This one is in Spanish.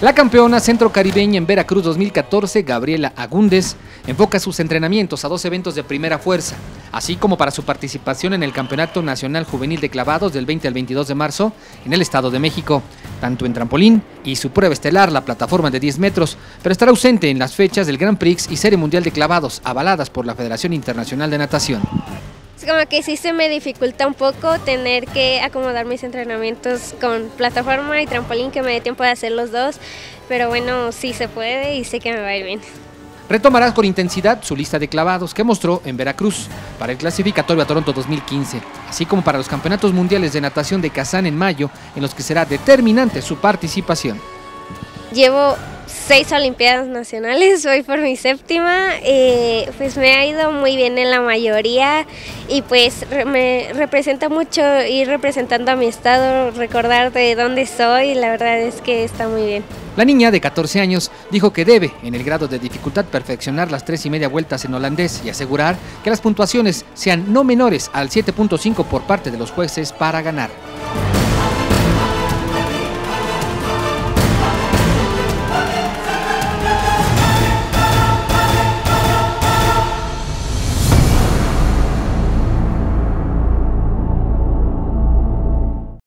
La campeona centro caribeña en Veracruz 2014, Gabriela Agúndez, enfoca sus entrenamientos a dos eventos de primera fuerza, así como para su participación en el Campeonato Nacional Juvenil de Clavados del 20 al 22 de marzo en el Estado de México, tanto en trampolín y su prueba estelar, la plataforma de 10 metros, pero estará ausente en las fechas del Grand Prix y Serie Mundial de Clavados, avaladas por la Federación Internacional de Natación. Es como que sí se me dificulta un poco tener que acomodar mis entrenamientos con plataforma y trampolín, que me dé tiempo de hacer los dos, pero bueno, sí se puede y sé que me va a ir bien. Retomará con intensidad su lista de clavados que mostró en Veracruz para el clasificatorio a Toronto 2015, así como para los campeonatos mundiales de natación de Kazán en mayo, en los que será determinante su participación. Llevo seis Olimpiadas Nacionales, voy por mi séptima, eh, pues me ha ido muy bien en la mayoría y pues me representa mucho ir representando a mi estado, recordar de dónde soy, la verdad es que está muy bien. La niña de 14 años dijo que debe, en el grado de dificultad, perfeccionar las tres y media vueltas en holandés y asegurar que las puntuaciones sean no menores al 7.5 por parte de los jueces para ganar.